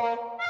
Bye.